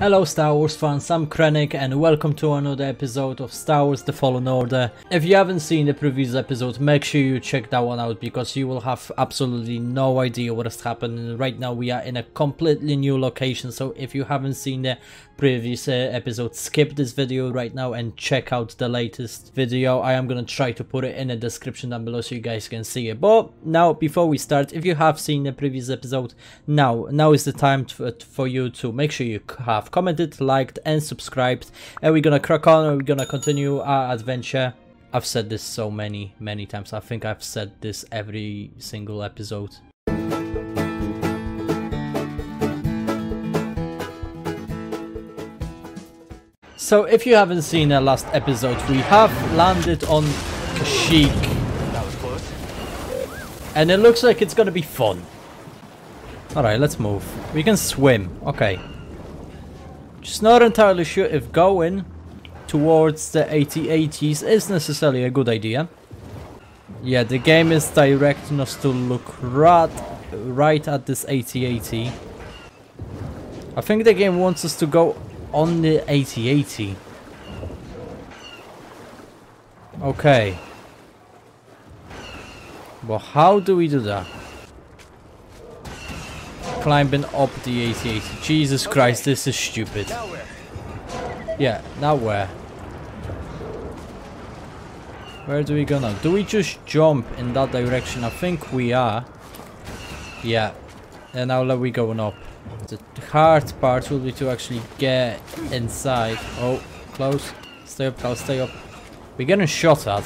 Hello Star Wars fans, I'm Crennic and welcome to another episode of Star Wars The Fallen Order. If you haven't seen the previous episode, make sure you check that one out because you will have absolutely no idea what has happened. Right now we are in a completely new location, so if you haven't seen the previous uh, episode, skip this video right now and check out the latest video. I am gonna try to put it in the description down below so you guys can see it. But now, before we start, if you have seen the previous episode, now, now is the time to, for you to make sure you have commented, liked and subscribed and we're gonna crack on and we're gonna continue our adventure. I've said this so many, many times. I think I've said this every single episode. So if you haven't seen the last episode, we have landed on Kashyyyk. That was close. And it looks like it's gonna be fun. Alright, let's move. We can swim. Okay. Just not entirely sure if going towards the AT-ATs is necessarily a good idea. Yeah, the game is directing us to look right, right at this AT-AT. I think the game wants us to go on the AT-AT. Okay. Well, how do we do that? Climbing up the AT-AT. Jesus Okay. Christ, this is stupid. Now? Yeah, now where? Where do we go now? Do we just jump in that direction? I think we are. Yeah. And now let we going up. The hard part will be to actually get inside. Oh, close. Stay up, Cal, stay up. We're getting shot at.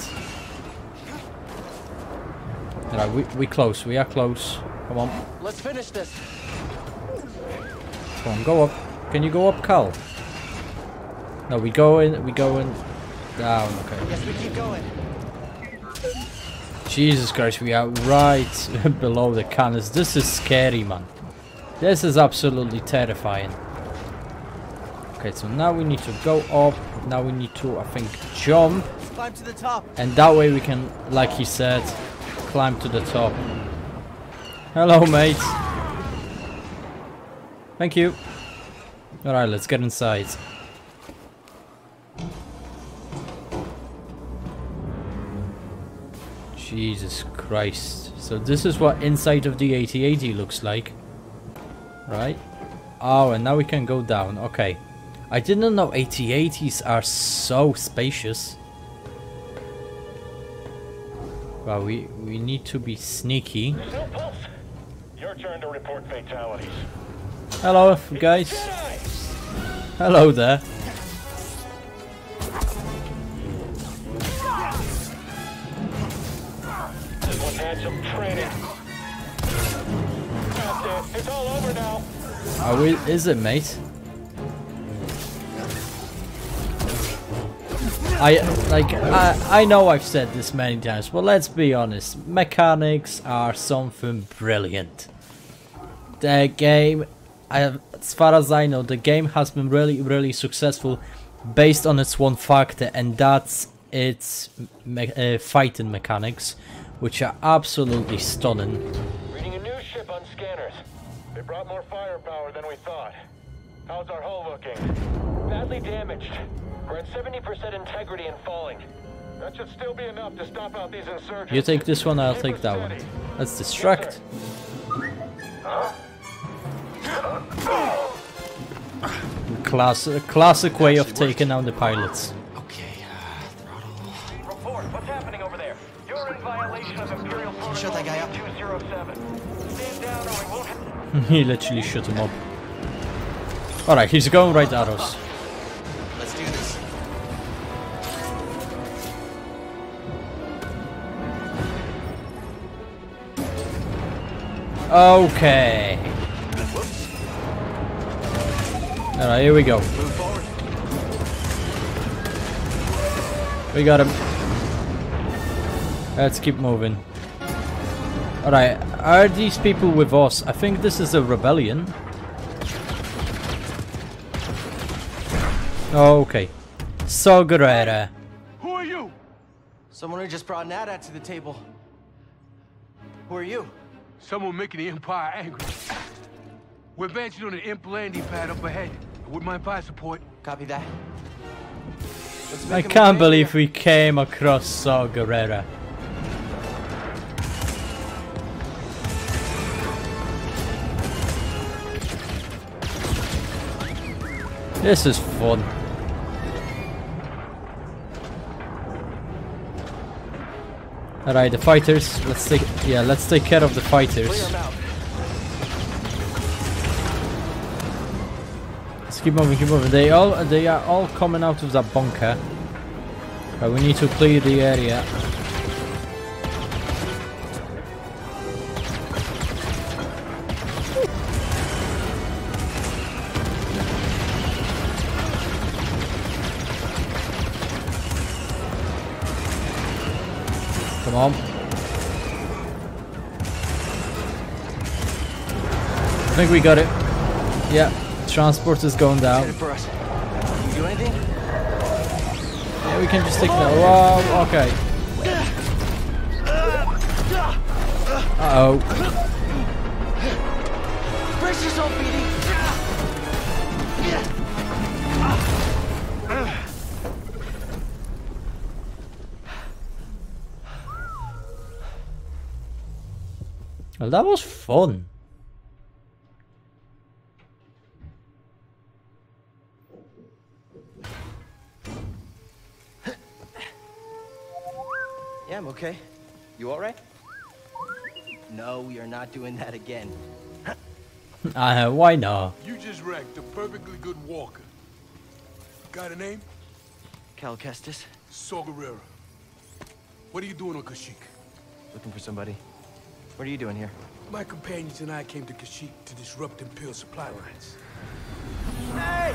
Right, we, we close. We are close. Come on. Let's finish this. Go up. Can you go up, Cal? No, we go in, we go in down, okay. Yes, we keep going. Jesus Christ, we are right below the cannons. This is scary, man. This is absolutely terrifying. Okay, so now we need to go up. Now we need to, I think, jump. Climb to the top. And that way we can, like he said, climb to the top. Hello, mate. Thank you. Alright, let's get inside. Jesus Christ. So this is what inside of the AT-AT looks like. Right? Oh, and now we can go down. Okay. I didn't know AT-ATs are so spacious. Well, we, we need to be sneaky. Pulse. Your turn to report fatalities. Hello, guys. Hello there. Are we, is it, mate? I like I I know I've said this many times, but let's be honest. Mechanics are something brilliant. The game, I, as far as I know, the game has been really really successful based on its one factor, and that's its me uh, fighting mechanics, which are absolutely stunning. Reading a new ship on scanners. They brought more firepower than we thought. How's our hull looking? Badly damaged. We're at 70% integrity and falling. That should still be enough to stop out these insurgents. You take this one, I'll take that one. Let's distract. Class, classic way of taking down the pilots. Okay, uh, throttle. Report. What's happening over there? You're in violation of Imperial Protocol shut that guy up? 207. Stand down or we won't have... he literally shut him up. Alright, he's going right at us. Let's do this. Okay. Alright, here we go. We got him. Let's keep moving. Alright, are these people with us? I think this is a rebellion. Oh, okay. Saw Gerrera. Who are you? Someone who just brought Nada to the table. Who are you? Someone making the Empire angry. We're advancing on an imp landing pad up ahead. With my fire support. Copy that. I can't believe here. we came across Saw Gerrera. This is fun. Alright, the fighters. Let's take yeah, let's take care of the Clear fighters. Keep moving, keep moving. They all they are all coming out of that bunker. But we need to clear the area. Come on. I think we got it. Yeah, transport is going down. Headed for us. Can you do anything? Yeah, we can just take that. Okay. Uh oh. Brace yourself, BD. Well, that was fun. Okay. You all right? No, we are not doing that again. Uh, why not? You just wrecked a perfectly good walker. Got a name? Cal Kestis, Saw Gerrera. What are you doing on Kashyyyk? looking for somebody. What are you doing here? My companions and I came to Kashyyyk to disrupt Imperial supply lines. Hey!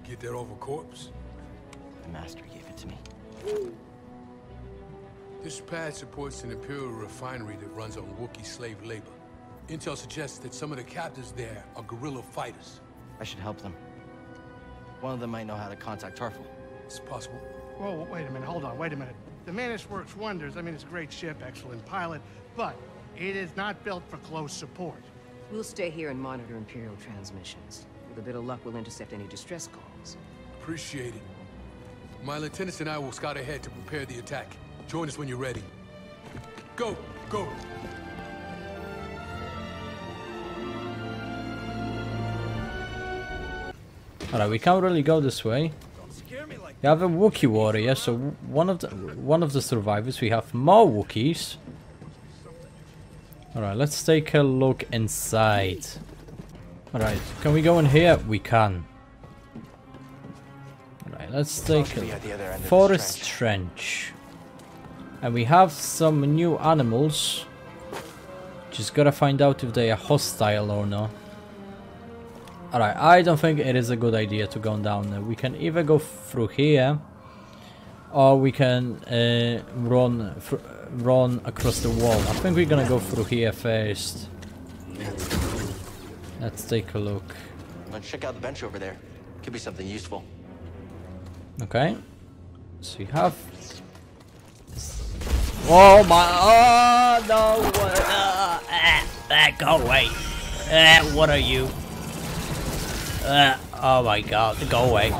You get that off a corpse? The Master gave it to me. This pad supports an Imperial refinery that runs on Wookiee slave labor. Intel suggests that some of the captives there are guerrilla fighters. I should help them. One of them might know how to contact Tarful. It's possible. Whoa, wait a minute, hold on, wait a minute. The Mantis works wonders. I mean, it's a great ship, excellent pilot, but it is not built for close support. We'll stay here and monitor Imperial transmissions. With a bit of luck, we'll intercept any distress calls. Appreciate it. My lieutenants and I will scout ahead to prepare the attack. Join us when you're ready. Go, go. Alright, we can't really go this way. We have a Wookiee warrior, so one of the one of the survivors. We have more Wookiees. Alright, let's take a look inside. Alright, can we go in here? We can. Alright, let's take a at the other end of this forest trench. And we have some new animals. Just gotta find out if they are hostile or not. Alright, I don't think it is a good idea to go down there. We can either go through here, or we can uh, run run across the wall. I think we're gonna go through here first. Let's take a look. Let's check out the bench over there. Could be something useful. Okay. So we have. Oh my! Oh no! Uh, uh, uh, go away! Uh, what are you? Uh, oh my god! Go away!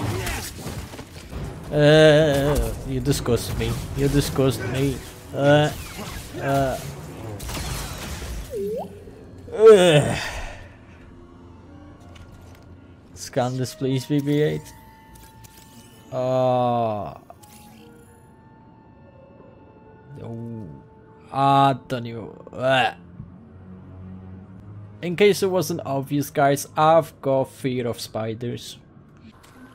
Uh, you disgust me. You disgust me. Uh, uh. Ugh. Scan this, please, BB-8. Uh, oh, I don't know. Ah. In case it wasn't obvious, guys, I've got fear of spiders.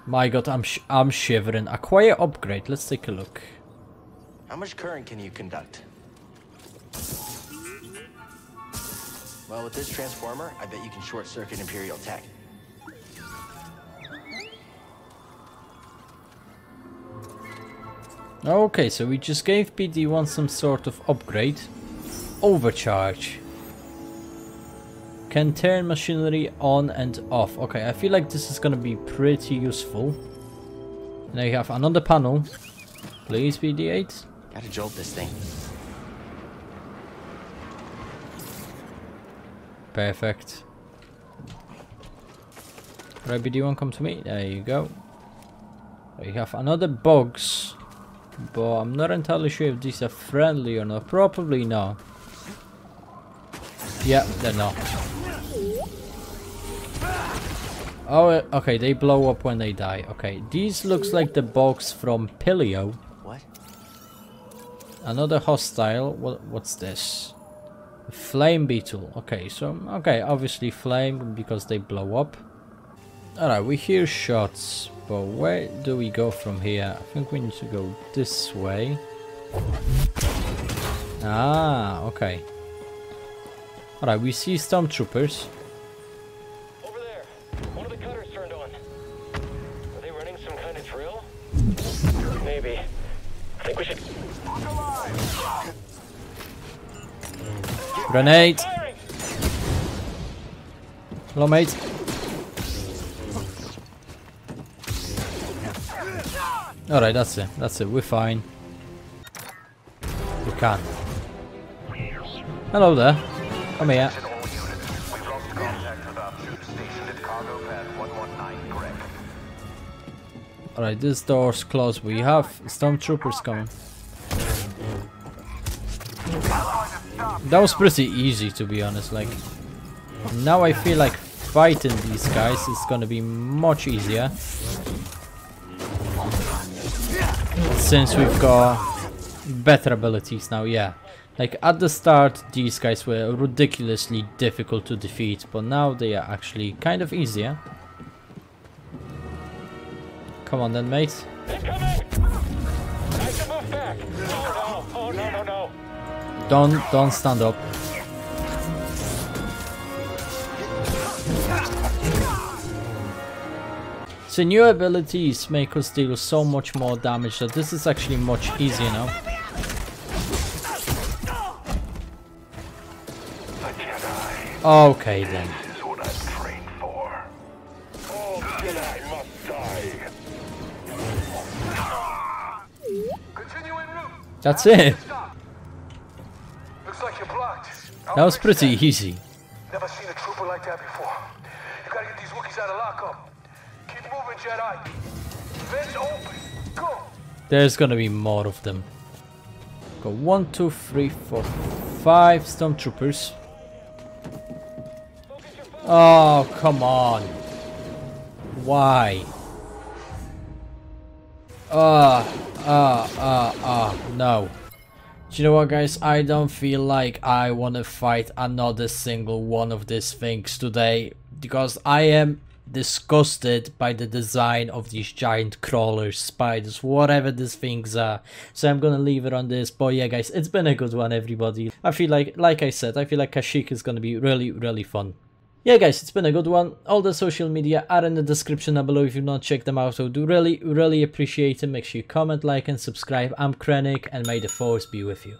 My god, I'm sh I'm shivering. Acquire upgrade. Let's take a look. How much current can you conduct? Well, with this transformer, I bet you can short circuit Imperial tech. Okay, so we just gave BD1 some sort of upgrade. Overcharge. Can turn machinery on and off. Okay, I feel like this is gonna be pretty useful. Now you have another panel. Please, PD8. Gotta jolt this thing. Perfect. Right, BD1, come to me. There you go. You have another bugs. But I'm not entirely sure if these are friendly or not. Probably not. Yeah, they're not. Oh, uh, okay, they blow up when they die. Okay, these looks like the box from Pilio. What? Another hostile. What? What's this? Flame beetle. Okay, so okay, obviously flame because they blow up. Alright, we hear shots, but where do we go from here? I think we need to go this way. Ah, okay. Alright, we see stormtroopers. Over there. One of the cutters turned on. Are they running some kind of drill? Maybe. I think we should... Grenade! Hello, mate. Alright, that's it. That's it. We're fine. We can. Hello there. Come here. Alright, this door's closed. We have stormtroopers coming. That was pretty easy to be honest, like now I feel like fighting these guys is gonna be much easier since we've got better abilities now, yeah. Like at the start these guys were ridiculously difficult to defeat, but now they are actually kind of easier. Come on then mate. Don't don't stand up. So new abilities make us deal so much more damage that this is actually much easier now. Okay then. Jedi must die! Continue en route. That's it. Looks like you're blocked. That was pretty easy. Never seen a trooper like that before. You gotta get these Wookiees out of lockup. Jedi. Open. Go. There's gonna be more of them. Go one, two, three, four, five stormtroopers. Oh, come on. Why? Ah, ah, ah, ah, no. Do you know what guys, I don't feel like I wanna fight another single one of these things today. Because I am disgusted by the design of these giant crawlers, spiders, whatever these things are. So I'm gonna leave it on this. But yeah guys, it's been a good one everybody. I feel like, like I said, I feel like Kashyyyk is gonna be really, really fun. Yeah guys, it's been a good one. All the social media are in the description down below if you've not checked them out. So do really, really appreciate it. Make sure you comment, like and subscribe. I'm Crennic and may the force be with you.